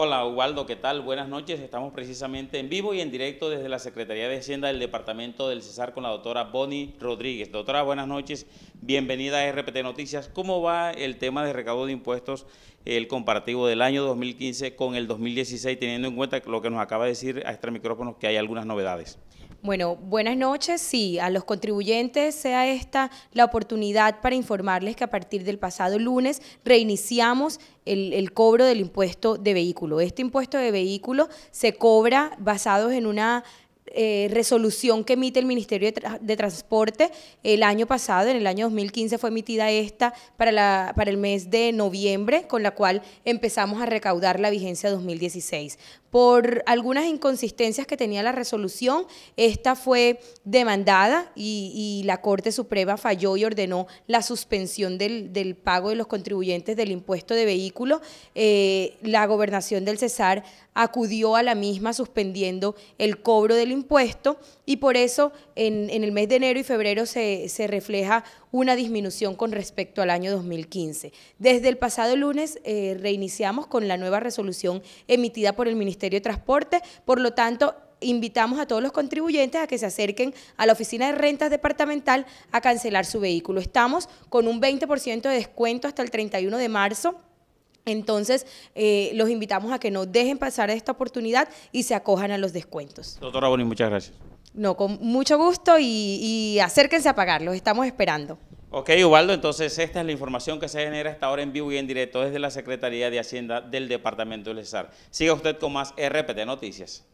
Hola, Ubaldo, ¿qué tal? Buenas noches. Estamos precisamente en vivo y en directo desde la Secretaría de Hacienda del Departamento del Cesar con la doctora Bonnie Rodríguez. Doctora, buenas noches. Bienvenida a RPT Noticias. ¿Cómo va el tema de recaudo de impuestos, el comparativo del año 2015 con el 2016, teniendo en cuenta lo que nos acaba de decir a este micrófono que hay algunas novedades? Bueno, buenas noches. Sí, a los contribuyentes sea esta la oportunidad para informarles que a partir del pasado lunes reiniciamos el, el, cobro del impuesto de vehículo. Este impuesto de vehículo se cobra basado en una eh, resolución que emite el Ministerio de, Transporte el año pasado, en el año 2015 fue emitida esta para, la, para el mes de noviembre, con la cual empezamos a recaudar la vigencia 2016. Por algunas inconsistencias que tenía la resolución, esta fue demandada y, la Corte Suprema falló y ordenó la suspensión del, pago de los contribuyentes del impuesto de vehículo. Eh, la gobernación del Cesar acudió a la misma suspendiendo el cobro del impuesto y por eso en, el mes de enero y febrero se, refleja una disminución con respecto al año 2015. Desde el pasado lunes eh, reiniciamos con la nueva resolución emitida por el Ministerio de Transporte, por lo tanto invitamos a todos los contribuyentes a que se acerquen a la oficina de rentas departamental a cancelar su vehículo. Estamos con un 20% de descuento hasta el 31 de marzo entonces, eh, los invitamos a que no dejen pasar esta oportunidad y se acojan a los descuentos. Doctora Boni, muchas gracias. No, con mucho gusto y, y acérquense a pagarlos, estamos esperando. Ok, Ubaldo, entonces esta es la información que se genera esta hora en vivo y en directo desde la Secretaría de Hacienda del Departamento del Cesar. Siga usted con más RPT Noticias.